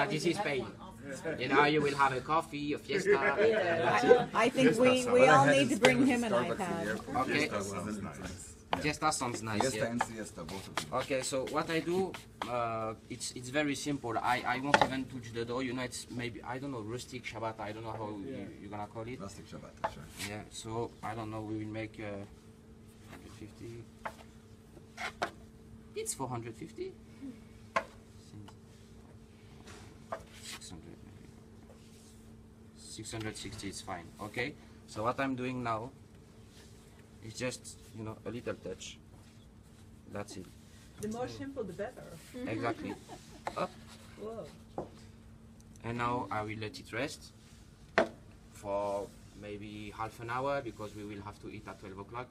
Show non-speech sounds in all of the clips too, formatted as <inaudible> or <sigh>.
Ah, this is Spain. You know, you will have a coffee, a fiesta. <laughs> and that's it. I think we, we all need to bring him an iPad. Okay. Fiesta wasn't nice. Fiesta sounds nice. Fiesta Yeah. and siesta, both of them. Okay, so what I do, uh, it's it's very simple. I, I won't even touch the dough. You know, it's maybe I don't know rustic Shabbat. I don't know how you, you're gonna call it. Rustic Shabbat, sure. Yeah. So I don't know. We will make uh, 150. It's 450. 600. maybe. 660 is fine. Okay. So what I'm doing now is just you know a little touch. That's it. The more simple, the better. Exactly. <laughs> Up. Whoa. And now I will let it rest for maybe half an hour because we will have to eat at 12 o'clock.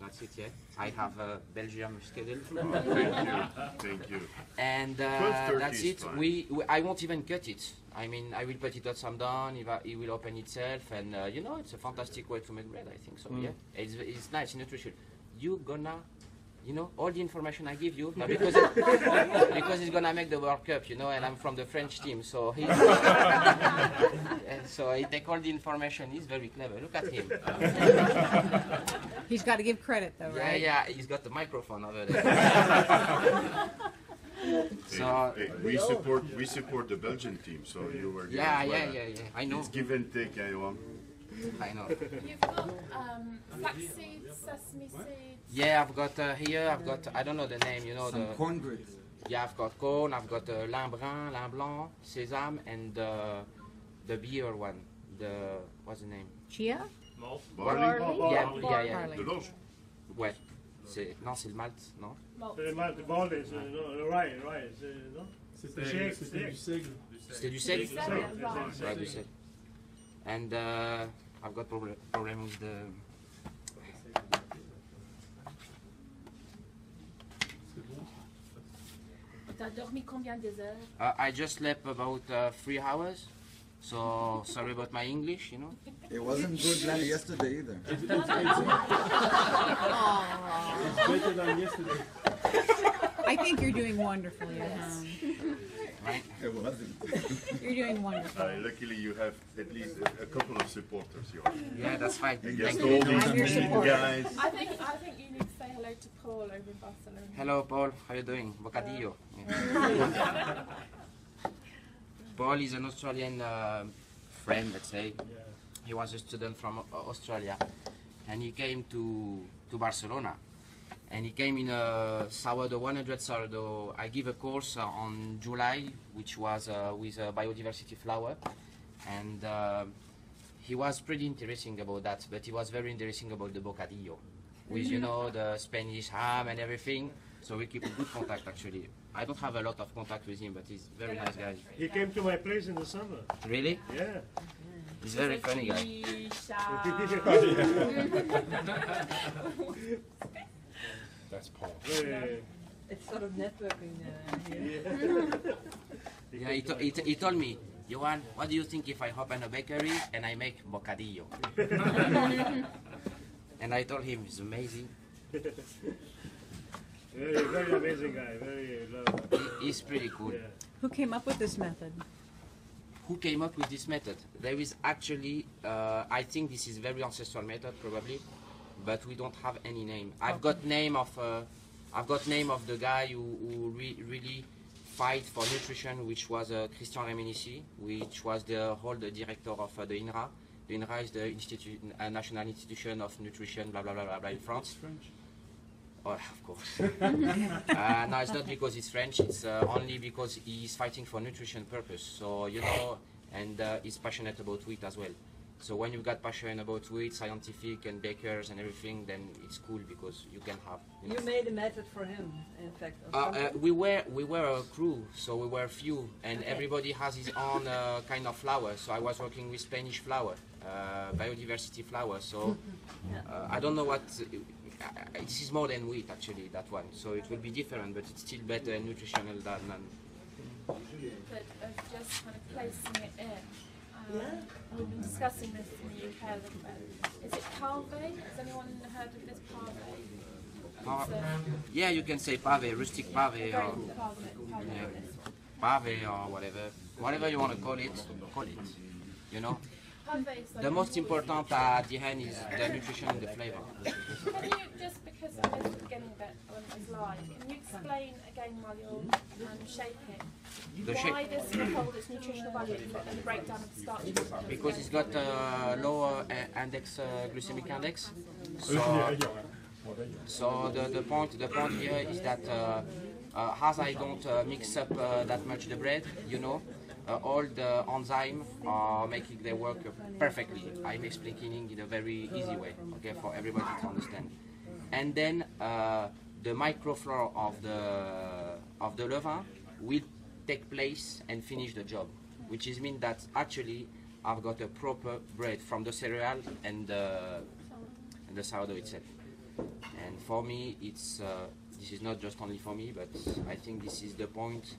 That's it, yeah. I have a Belgium schedule. Thank <laughs> you. Thank you. And uh, that's it. We, we, I won't even cut it. I mean, I will put it on some down. It, va- it will open itself, and uh, you know, it's a fantastic way to make bread. I think so. Yeah, it's, it's nice, nutrition. You gonna, you know, all the information I give you, but <laughs> because it, because it's gonna make the World Cup, you know, and I'm from the French team, so he, <laughs> and so he take all the information. He's very clever. Look at him. He's got to give credit though, right? Yeah, yeah. He's got the microphone over there. <laughs> so. Hey, we support we support the Belgian team, so you were here Yeah, well. yeah, yeah, yeah. I know. It's give and take, Yohan? I know. You've got um, flaxseed, sesame seeds. Yeah, I've got uh, here. I've got I don't know the name. You know Some the grits. yeah. I've got corn. I've got uh, lin brun, lin blanc, sesame, and uh, the beer one. The what's the name? Chia? Barley? Yeah, yeah, yeah. Barley. De l'orge? Ouais. C'est non, c'est le malt, non? Malt. C'est le rye, rye, c'est non? C'était du seigle. C'était du sel. Seigle. Ouais, du sel. And uh, I've got problem problem with the C'est bon. T'as dormi combien des heures? Uh, I just slept about uh, three hours, so sorry about my English, you know. It wasn't good like yesterday either. It's better than yesterday. I think you're doing wonderful, Yohan. Right? It wasn't. You're doing wonderful. Uh, luckily, you have at least a, a couple of supporters, Yohan. Yeah, that's fine. Against Thank all you. these I'm mean guys. I think I think you need to say hello to Paul over in Barcelona. Hello, Paul. How are you doing? Bocadillo. Yeah. <laughs> <laughs> Paul is an Australian uh, friend, let's say. He was a student from Australia, and he came to to Barcelona. And he came in a sourdough, 100 sourdough. I give a course uh, on July, which was uh, with uh, biodiversity flower, and uh, he was pretty interesting about that. But he was very interesting about the bocadillo, with you know the Spanish ham and everything. So we keep a good contact actually. I don't have a lot of contact with him, but he's a very nice guy. He came to my place in the summer. Really? Yeah. He's very funny guy. <laughs> That's Paul. Very- It's sort of networking uh, here. <laughs> Yeah, he, to- he, t- he told me, Yohan, what do you think if I open a bakery and I make bocadillo? <laughs> and I told him, it's amazing. Very, very amazing guy. Very lovely. He- he's pretty cool. Yeah. Who came up with this method? Who came up with this method? There is actually, uh, I think this is very ancestral method probably, but we don't have any name. I've got name of, uh, I've got name of the guy who, who re- really fight for nutrition, which was uh, Christian Rémésy, which was the whole the director of uh, the INRA. The INRA is the institute, uh, National Institution of Nutrition, blah blah blah blah, blah in France. French. Oh, of course. <laughs> uh, no, it's not because it's French. It's uh, only because he's fighting for nutrition purpose. So you know, and uh, he's passionate about wheat as well. So when you've got passion about wheat, scientific and bakers and everything, then it's cool because you can have. You know. You made a method for him, in fact. Uh, uh, we were we were a crew, so we were few, and everybody has his own uh, kind of flower. So I was working with Spanish flower, uh, biodiversity flower. So <laughs> uh, I don't know what. Uh, this is more than wheat actually. That one, so it will be different, but it's still better and nutritional than. than but of just kind of placing it in. Um, Yeah. We've been discussing this in the UK a little bit. Is it parve? Has anyone heard of this parve? Pa- It's a yeah, you can say pave, rustic pave, very or parve, parve Yeah. this one. pave or whatever. whatever you want to call it, call it. You know, Harvey, so the most important at the end is the nutrition and the flavor. Can you just because I missed the beginning of it when it was live, can you explain again while you're um, shaping The why shape this will hold its nutritional value and the breakdown of the starch? because it's got a lower uh, index, uh, glycemic index. So, des rayons, hein. Bon, rayons. so the, the point the point here is that uh, uh, as I don't uh, mix up uh, that much the bread, you know, uh, all the enzyme are making their work perfectly. I'm explaining in a very easy way, okay, for everybody to understand. And then uh, the microflow of the of the levain will take place and finish the job, which is mean that actually I've got a proper bread from the cereal and the and the sourdough itself. And for me, it's uh, this is not just only for me, but I think this is the point.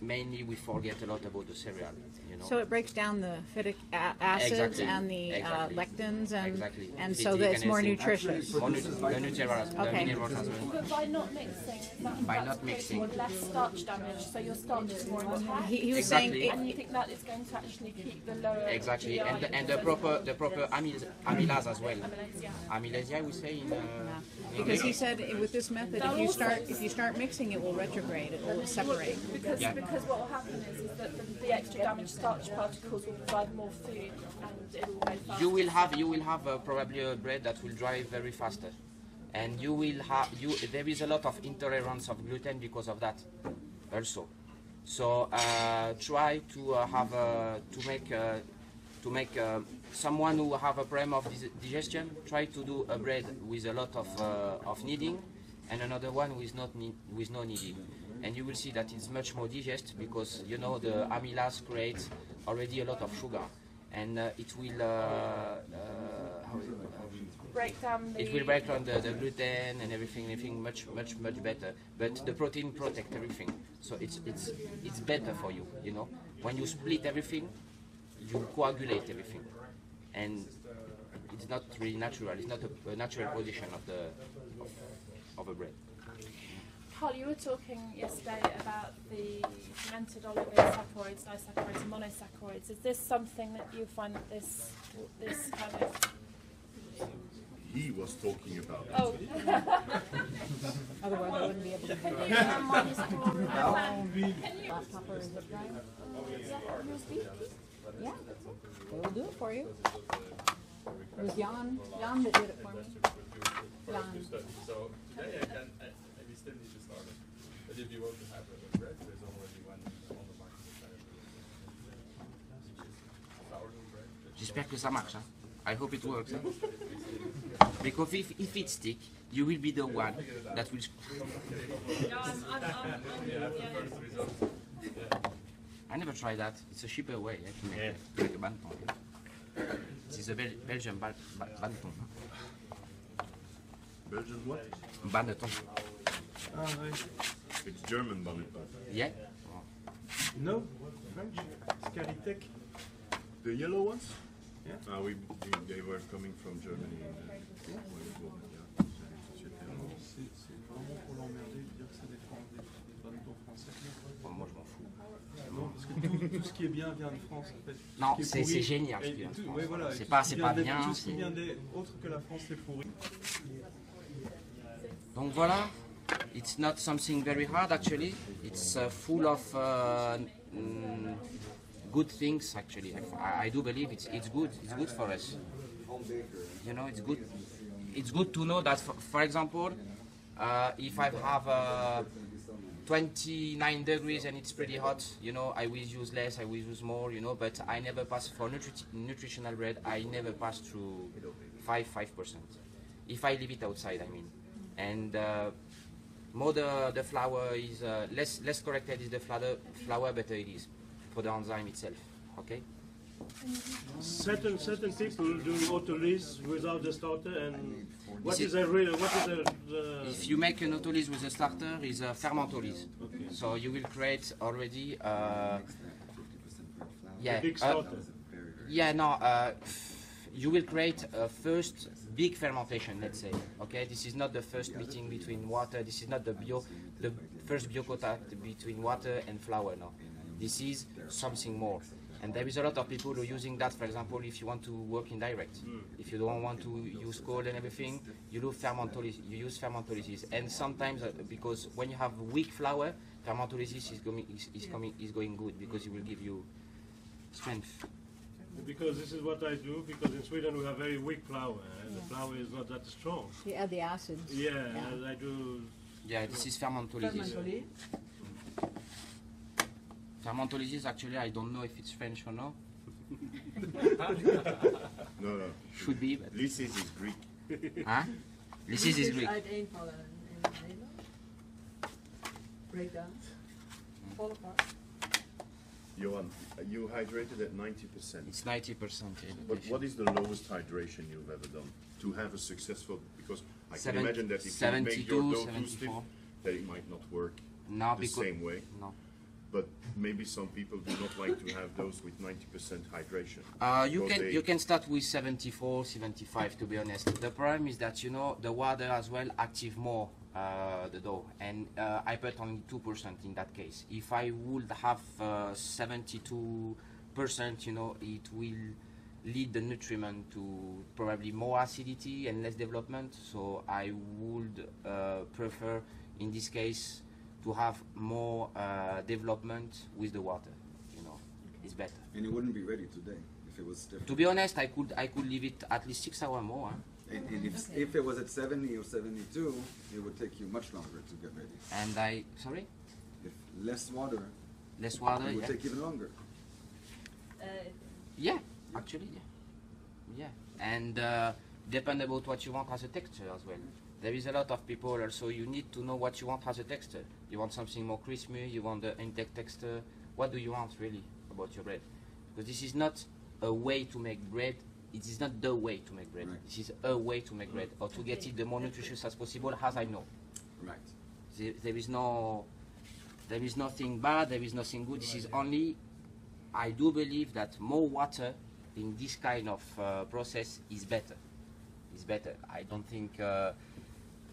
Mainly, we forget a lot about the cereal. You know. So it breaks down the phytic a- acids Exactly. and the uh, lectins and Exactly. and so that it's more nutritious. More nut- the nutrients, Okay. minerals. But by not mixing, that, By not creating mixing. less starch damage, so your starch is more intact. He, he was Exactly. saying and you think that is going to actually keep the lower Exactly, GI and the, and the proper the proper amyl- amylase as well. amylase, yeah. We say in. Uh, in because he said with this method, if you start if you start mixing, it will retrograde. It will separate. Because, Yeah. because what will happen is, is that the, the extra damaged starch particles will provide more food and it will go you will have you will have uh, probably a bread that will dry very faster and you will have you there is a lot of intolerance of gluten because of that also. So uh, try to uh, have uh, to make uh, to make uh, someone who have a problem of digestion try to do a bread with a lot of of kneading and another one with not with no kneading and you will see that it's much more digest because you know the amylase creates already a lot of sugar and uh, it will uh, uh, how is it, break down the. it will break down the, the gluten and everything, everything much, much, much better. But the protein protect everything, so it's it's it's better for you. You know, when you split everything, you coagulate everything, and it's not really natural. It's not a, a natural position of the of, of a bread. Carl, you were talking yesterday about the fermented oligosaccharides, disaccharides, and monosaccharides. Is this something that you find that this this kind of He was talking about oh <laughs> Otherwise, I wouldn't be able to. can you um, monosaccharide- <laughs> can you Laptop or zip drive. Yeah, they will do it for you. It was Jan, Jan that did it for me. Jan. So today I can, I, I, still need to start it. But if you want to have a bread, there's already one on the market. Sourdough bread. J'espère que ça marche. Hein? I hope it works. Hein? Because if, if it stick, you will be the one that will. no, I'm, I'm, I'm, I'm yeah. I never tried that. It's a cheaper way eh, to make, to make a banton. This is a Bel- Belgian ba- ba- banton. Belgian what? Banneton. Ah, ouais. It's German. Yeah? No, French. Scalitech. The yellow ones? Yeah. Uh, we, we, they were coming from Germany. Uh, yeah. C'est vraiment pour l'emmerder de dire que c'est des, français. Bon, moi je m'en fous. Non, parce que tout, tout ce qui est bien vient de France en fait. Non, c'est génial ce France. ouais, voilà, C'est pas, pas bien. Tout ce qui vient des autres que la France, c'est pourri. Donc voilà, it's not something very hard actually. It's uh, full of uh, mm, good things actually. I, I do believe it's it's good. It's good for us. You know, it's good. It's good to know that, for, for example, uh, if I have uh, 29 degrees and it's pretty hot, you know, I will use less, I will use more, you know, but I never pass for nutri- nutritional bread. I never pass through five five percent. If I leave it outside, I mean, and uh, more the, the flour is uh, less less corrected is the flour, flour better it is for the enzyme itself. Okay. Certain certain people do autolysis without the starter, and what is a real? What is the, the If you make an autolyse with a starter, is a fermentolyse. So you will create already. Uh, yeah. big uh, starter? yeah. No. Uh, you will create a first big fermentation. Let's say. Okay. This is not the first meeting between water. This is not the bio. The first bio contact between water and flour. No. This is something more. And there is a lot of people who are using that, for example, if you want to work in direct. If you don't want to use cold and everything, you do fermentolysis, you use fermentolysis. And sometimes, uh, because when you have weak flour, fermentolysis is going, is, is, coming, is going good because it will give you strength. Because this is what I do, because in Sweden we have very weak flour, and the flour is not that strong. You add the acids. Yeah, Yeah. I do Yeah, this is fermentolysis. Fermentoly. Mm. Fermentolysis, actually, I don't know if it's French or not. <laughs> No, no. Should be, but. Lysis is Greek. Huh? Lysis is Greek. uiteenvallen in het Nederlands. Breakdown. Fall apart. Yohan, you hydrated at 90%. It's 90% But what is the lowest hydration you've ever done to have a successful? Because I Seven- can imagine that if you make your 72, dough too stiff, 74. that it might not work No, the because same way. no. But maybe some people do not like to have those with 90% hydration. Uh, you can you can start with 74, 75 to be honest. The problem is that you know the water as well active more uh, the dough, and uh, I put only two percent in that case. If I would have uh, 72 percent, you know, it will lead the nutriment to probably more acidity and less development. So I would uh, prefer in this case to have more uh, development with the water. You know, it's better. And it wouldn't be ready today if it was stiff. To be honest, I could I could leave it at least six hours more. Huh? And, and if, if it was at 70 or 72, it would take you much longer to get ready. And I sorry, If less water, less water. it would Yeah, take even longer. Uh, yeah actually, yeah, yeah. And uh, depend about what you want as a texture as well. There is a lot of people also. You need to know what you want as a texture. You want something more crispy. You want the intake texture. What do you want really about your bread? Because this is not a way to make bread. It is not the way to make bread. Right. This is a way to make bread, or to get it the more nutritious as possible, as I know. Right. There, there is no, there is nothing bad. There is nothing good. This is only, I do believe that more water in this kind of uh, process is better. Is better. I don't think. Uh,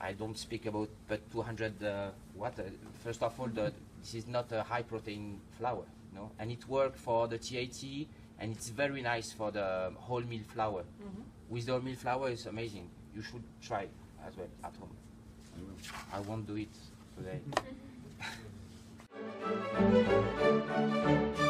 I don't speak about but 200 uh, water. First of all, the, this is not a high protein flour, no, and it worked for the TAT, and it's very nice for the wholemeal flour. Mm-hmm. With the wholemeal flour, it's amazing. You should try as well at home. I won't do it today. <laughs> <laughs>